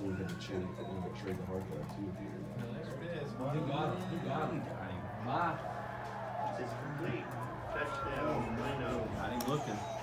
So we had to check, we had trade the hard drive too at. There it is. Who got it? Who got him? My, It's complete. Touchdown, Reno. Got him looking.